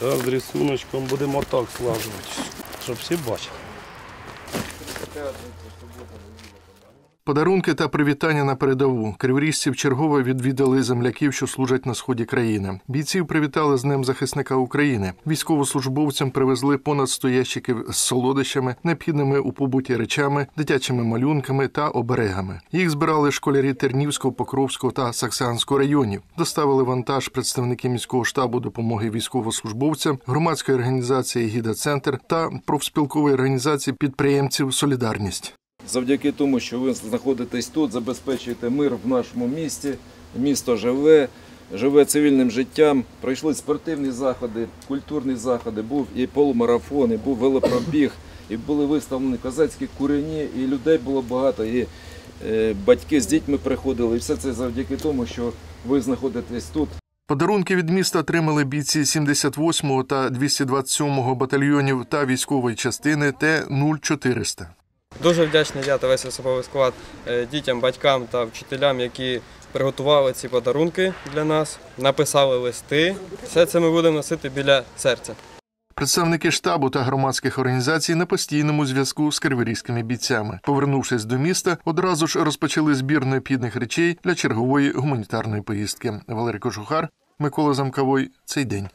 Зараз з рисуночком будемо так складувати, щоб всі бачили. Подарунки та привітання на передову. Криворіжці вчергове відвідали земляків, що служать на сході країни. Бійців привітали з Днем захисника України. Військовослужбовцям привезли понад 100 ящиків з солодощами, необхідними у побуті речами, дитячими малюнками та оберегами. Їх збирали школярі Тернівського, Покровського та Саксанського районів. Доставили вантаж представники міського штабу допомоги військовослужбовцям, громадської організації Гіда Центр та профспілкової організації підприємців Солідарність. Завдяки тому, що ви знаходитесь тут, забезпечуєте мир в нашому місті. Місто живе, живе цивільним життям. Пройшли спортивні заходи, культурні заходи, був і полумарафон, і був велопробіг, і були виставлені козацькі курені, і людей було багато, і е, батьки з дітьми приходили. І все це завдяки тому, що ви знаходитесь тут. Подарунки від міста отримали бійці 78-го та 227-го батальйонів та військової частини Т-0400. Дуже вдячний я та весь особовий склад е, дітям, батькам та вчителям, які приготували ці подарунки для нас, написали листи. Все це ми будемо носити біля серця. Представники штабу та громадських організацій на постійному зв'язку з криворізькими бійцями. Повернувшись до міста, одразу ж розпочали збір необхідних речей для чергової гуманітарної поїздки. Валерій Кожухар, Микола Замковой. Цей день.